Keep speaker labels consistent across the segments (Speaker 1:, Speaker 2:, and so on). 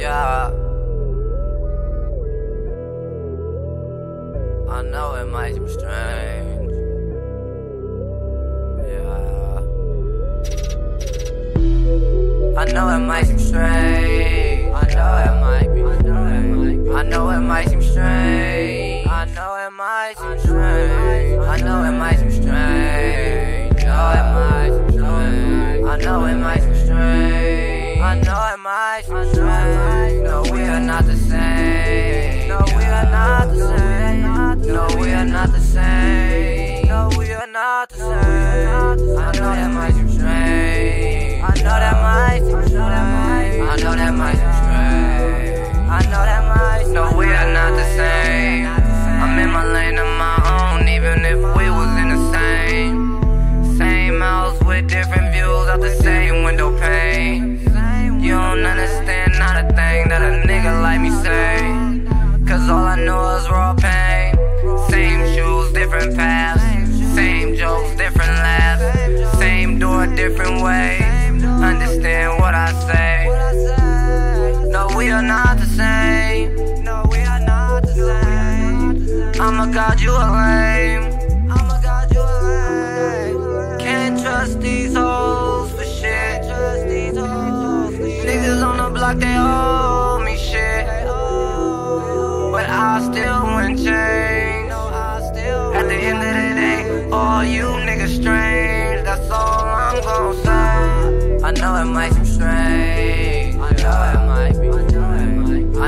Speaker 1: Yeah. I know it might seem strange. Yeah. I know it might seem strange. I know it might be strange. I know it might seem strange. I know it might seem strange. I know it might seem strange. I know it might seem strange. I know it might seem strange. Not the same. I know that might seem strange. I know that might different way. Understand what I say. No, we are not the same. No, we are not the same. I'ma god you lame. I'ma god you lame. Can't trust these hoes for shit. Niggas on the block, they owe me shit. But I still wouldn't change. At the end of the day, all you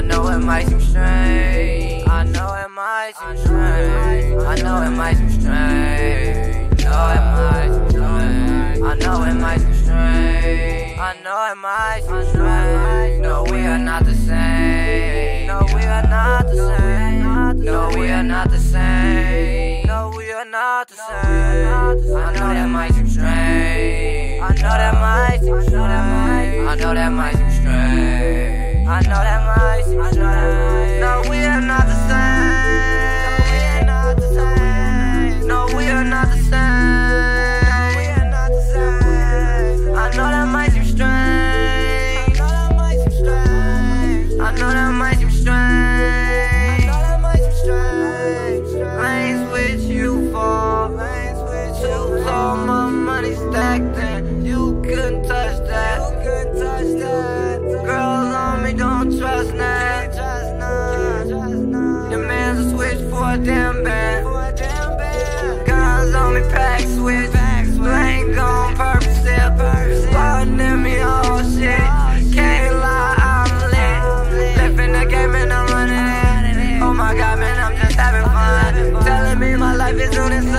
Speaker 1: know it might seem strange. I know it might seem strange. I know it might seem strange. Know it might seem strange. I know it might seem strange. I know it might seem strange. No, we are not the same. No, we are not the same. No, we are not the same. No, we are not the same. I know that might seem strange. I know that might seem strange. I know that might seem strange. I know that might seem strange. No, we are not the same. No, we are not the same. I know that might seem strange. I know that might seem strange. Lanes with you for so much money stacked for a damn band. Guns on me, pack switch. Blank on purpose, sip. Pardon me, oh shit. Can't lie, I'm lit. Left in the game and I'm running it. Oh my god, man, I'm just having fun. Telling me my life is and soon.